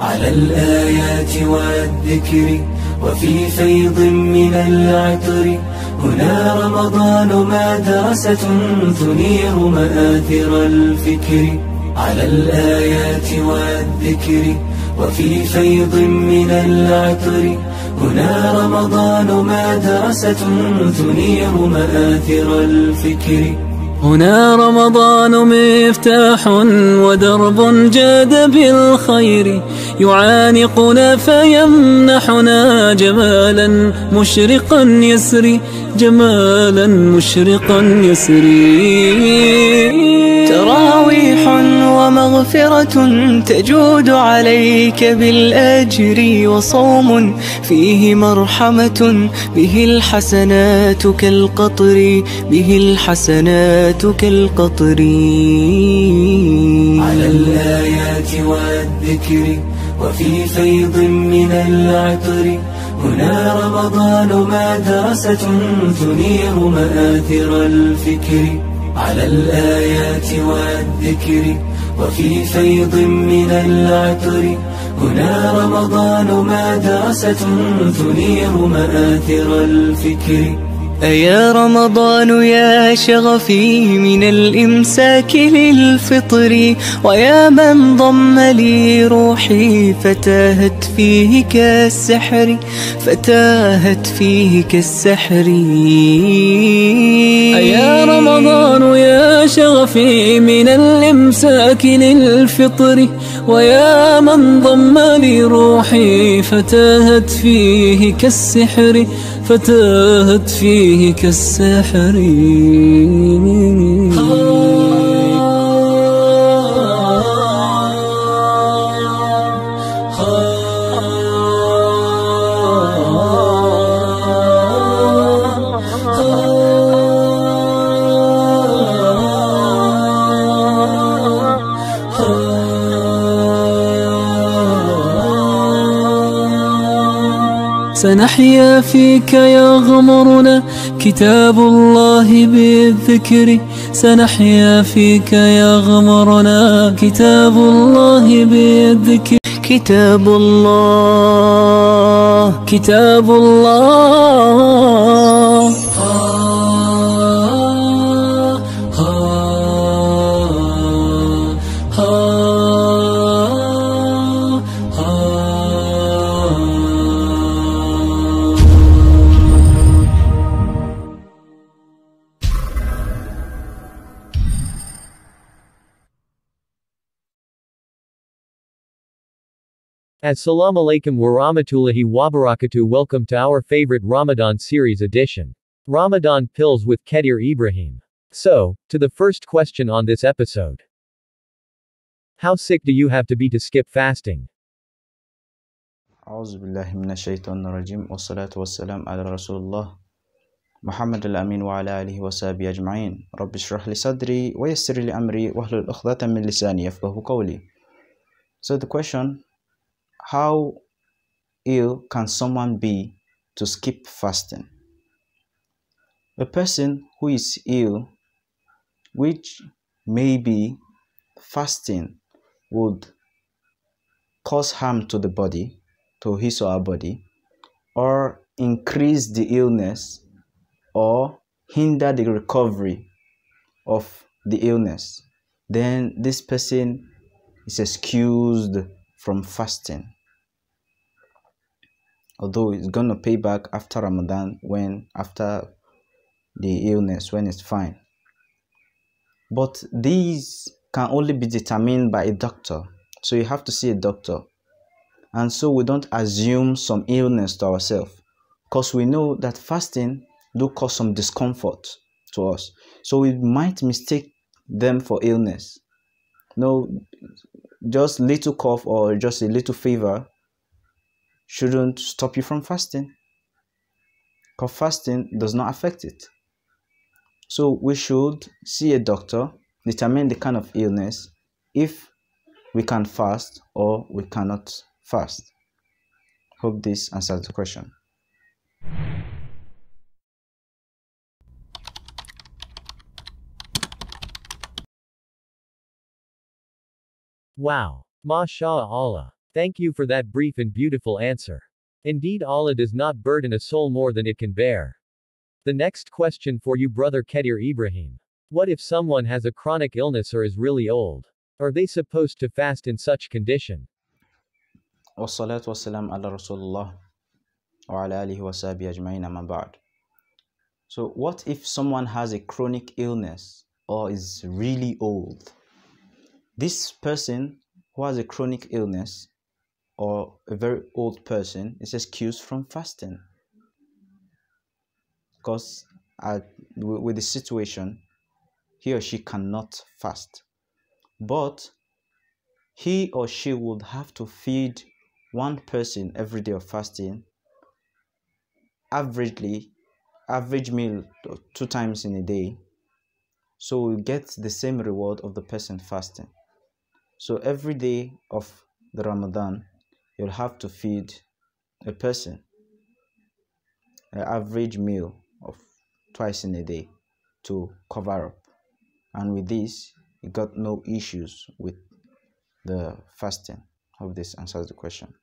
على الآيات والذكر وفي فيض من العطر. هنا رمضان مدرسة تنير مآثر الفكر. على الآيات والذكر وفي فيض من العطر. هنا رمضان مدرسة تنير مآثر الفكر. هنا رمضان مفتاح ودرب جاد بالخير يعانقنا فيمنحنا جمالا مشرقا يسري جمالا مشرقا يسري. تراويح ومغفرة تجود عليك بالأجر وصوم فيه مرحمة به الحسنات كالقطر به الحسنات كالقطر. على الآيات والذكر وفي فيض من العطر. هنا رمضان مدرسة تنير مآثر الفكر. على الآيات والذكر وفي فيض من العطر. هنا رمضان مدرسة تنير مآثر الفكر. أيا رمضان يا شغفي من الإمساك للفطر ويا من ضم لي روحي فتاهت فيه كالسحر فتاهت فيه كالسحر أيا رمضان يا شغفي من الإمساك للفطر ويا من ضم لي روحي فتاهت فيه كالسحر فتات فيه كالسحر. Oh سنحيا فيك يغمرنا. كتاب الله بالذكر سنحيا فيك يغمرنا. كتاب الله بالذكر. كتاب الله. كتاب الله. Assalamu alaikum warahmatullahi wabarakatuh. Welcome to our favorite Ramadan series edition. Ramadan Pills with Khidr Ibrahim. So, to the first question on this episode. How sick do you have to be to skip fasting? أعوذ بالله من الشيطان الرجيم والصلاة والسلام على رسول الله محمد الأمين وعلى آله وصحبه أجمعين رب اشرح لي صدري ويسر لي أمري واحلل عقدة من لساني قولي So the question how ill can someone be to skip fasting? A person who is ill, which maybe fasting would cause harm to the body, to his or her body, or increase the illness, or hinder the recovery of the illness, then this person is excused from fasting although it's gonna pay back after Ramadan when after the illness when it's fine. But these can only be determined by a doctor. So you have to see a doctor. And so we don't assume some illness to ourselves. Because we know that fasting do cause some discomfort to us. So we might mistake them for illness. No, just little cough or just a little fever shouldn't stop you from fasting. Because fasting does not affect it. So we should see a doctor, determine the kind of illness, if we can fast or we cannot fast. Hope this answers the question. Wow. MashaAllah. Thank you for that brief and beautiful answer. Indeed Allah does not burden a soul more than it can bear. The next question for you brother Khidr Ibrahim. What if someone has a chronic illness or is really old? Are they supposed to fast in such condition? So what if someone has a chronic illness or is really old? This person who has a chronic illness or a very old person is excused from fasting. Because uh, with the situation he or she cannot fast. But he or she would have to feed one person every day of fasting averagely average meal two times in a day. So we get the same reward of the person fasting so every day of the ramadan you'll have to feed a person an average meal of twice in a day to cover up. And with this you got no issues with the fasting. Hope this answers the question